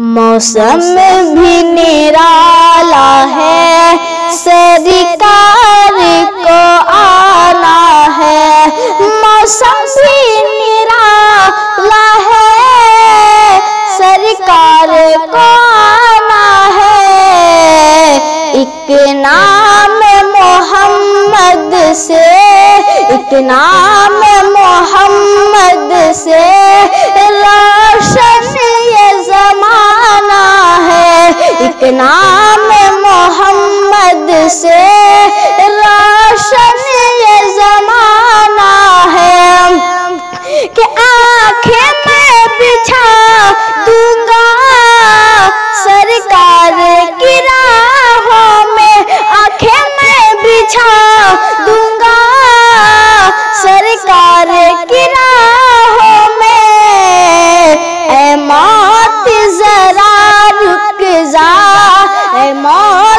मौसम भी निराला है, सरकार को आना है। मौसम भी निराला है, सरकार को आना है। एक नाम मोहम्मद से नाम मौत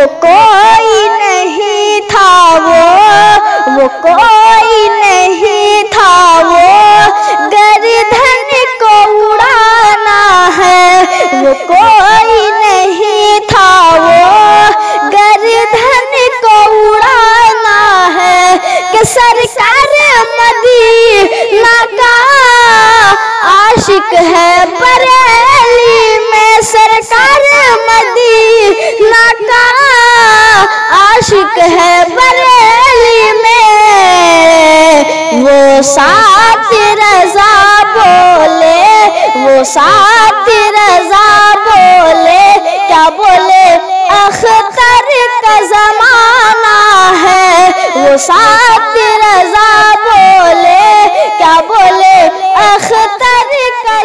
वो कोई नहीं था वो। वो कोई नहीं था वो। गर्दन को उड़ाना है। वो कोई नहीं था वो। गर्दन को उड़ाना है। कि सरकार मदीना का आशिक है बरेली साथ रजा बोले, वो सात रजा बोले। क्या बोले? अख्तर का जमाना है, वो सात रजा बोले। क्या बोले? अख्तर का